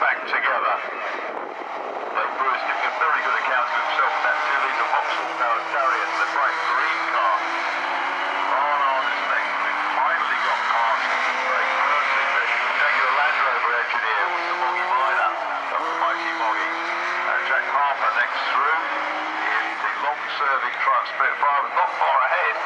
Back together. Though Bruce giving a very good account of himself in that 2 litre Vauxhall powered in the bright green car. On on is next. we finally got past Craig Percy, the Jaguar Land Rover engineer with the Moggy Minor the mighty Moggy. And uh, Jack Harper next through in the long serving Triumph Spitfire, not far ahead